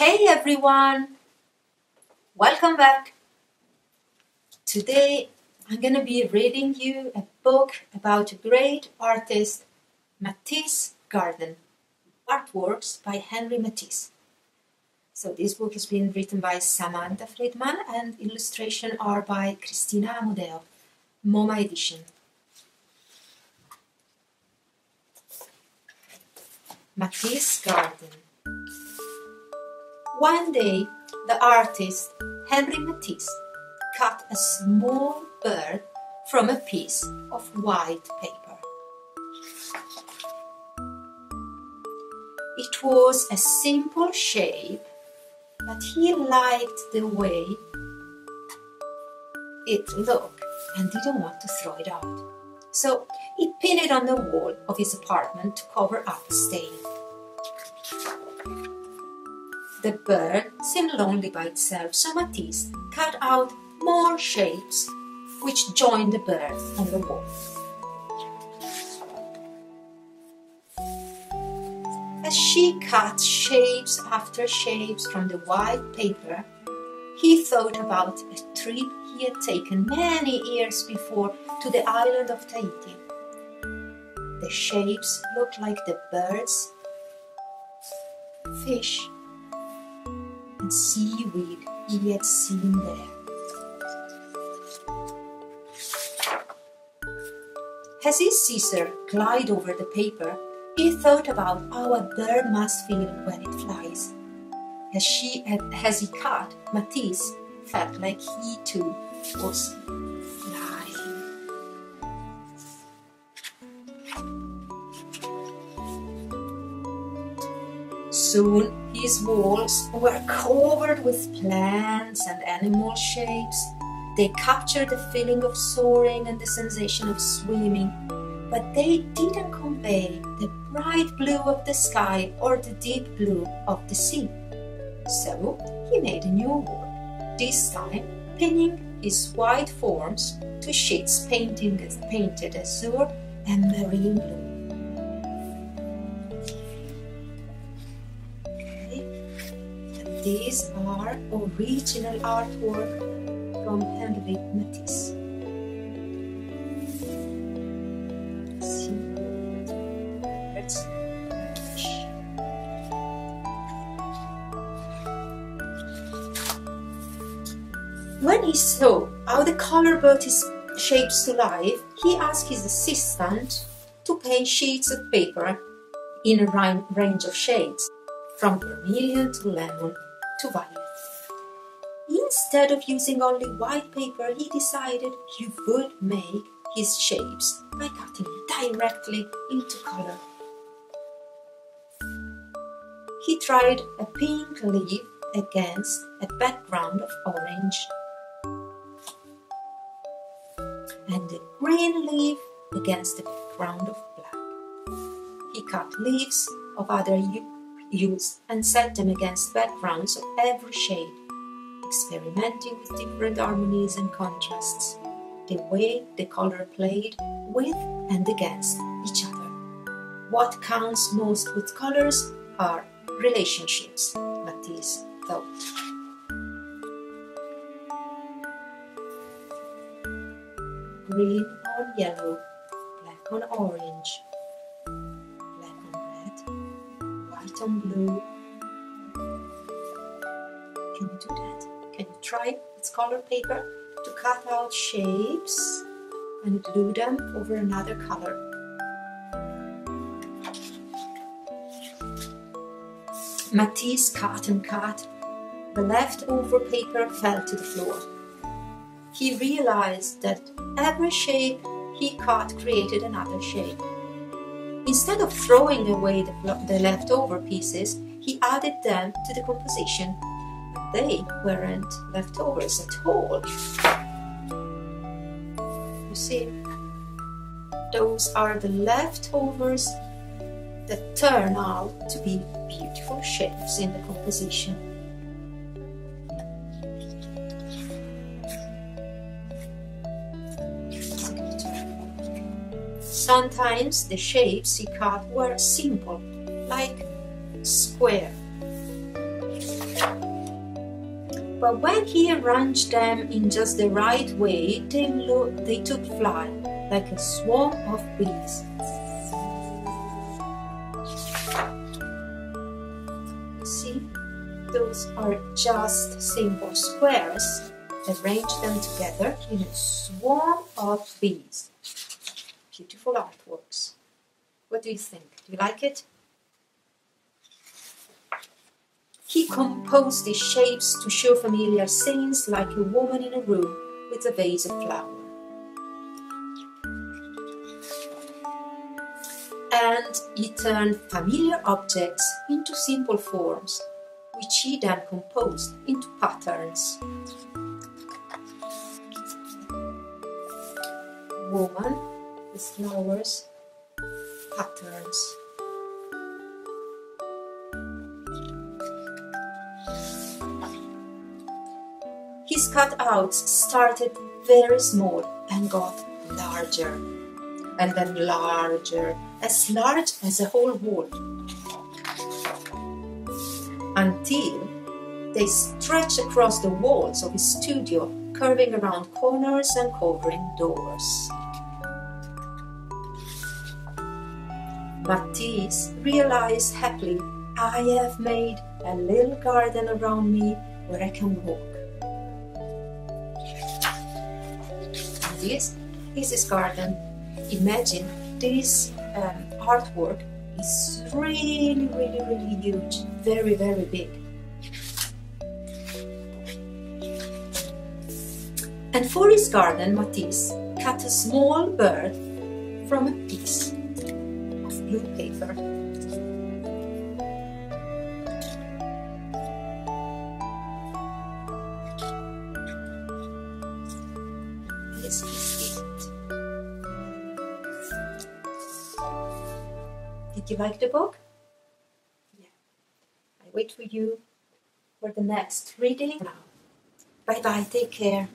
Hey everyone! Welcome back! Today I'm going to be reading you a book about a great artist, Matisse Garden, artworks by Henri Matisse. So this book has been written by Samantha Friedman and illustration are by Cristina Amodeo, MoMA edition. Matisse Garden one day, the artist Henri Matisse cut a small bird from a piece of white paper. It was a simple shape, but he liked the way it looked and didn't want to throw it out. So he pinned it on the wall of his apartment to cover up the stain. The bird seemed lonely by itself, so Matisse cut out more shapes which joined the bird on the wall. As she cut shapes after shapes from the white paper, he thought about a trip he had taken many years before to the island of Tahiti. The shapes looked like the birds, fish, seaweed he had seen there. As his scissor glided over the paper, he thought about how a bird must feel when it flies. As, she, as he cut, Matisse felt like he too was flying. Soon his walls were covered with plants and animal shapes. They captured the feeling of soaring and the sensation of swimming, but they didn't convey the bright blue of the sky or the deep blue of the sea. So he made a new wall, this time pinning his white forms to sheets painted azure and marine blue. These are original artwork from Henri Matisse. When he saw how the color brought his shapes to life, he asked his assistant to paint sheets of paper in a range of shades, from vermilion to lemon to violet. Instead of using only white paper, he decided he would make his shapes by cutting directly into color. He tried a pink leaf against a background of orange and a green leaf against a background of black. He cut leaves of other hues and set them against backgrounds of every shade, experimenting with different harmonies and contrasts, the way the color played with and against each other. What counts most with colors are relationships, Matisse thought. Green on yellow, black on orange, blue. Can you do that? Can you try with color paper to cut out shapes and glue them over another color? Matisse cut and cut. The leftover paper fell to the floor. He realized that every shape he cut created another shape. Instead of throwing away the, the leftover pieces, he added them to the composition they weren't leftovers at all. You see, those are the leftovers that turn out to be beautiful shapes in the composition. Sometimes the shapes he cut were simple, like square. But when he arranged them in just the right way, they, they took flight like a swarm of bees. See, those are just simple squares. Arrange them together in a swarm of bees beautiful artworks. What do you think? Do you like it? He composed these shapes to show familiar scenes like a woman in a room with a vase of flowers. And he turned familiar objects into simple forms, which he then composed into patterns. Woman flowers, patterns. His cutouts started very small and got larger, and then larger, as large as a whole wall, until they stretched across the walls of his studio, curving around corners and covering doors. Matisse realized happily, I have made a little garden around me where I can walk. this is his garden. Imagine this um, artwork is really, really, really huge, very, very big. And for his garden, Matisse cut a small bird from a piece blue paper. This is it. Did you like the book? Yeah. I wait for you for the next reading. Bye bye, take care.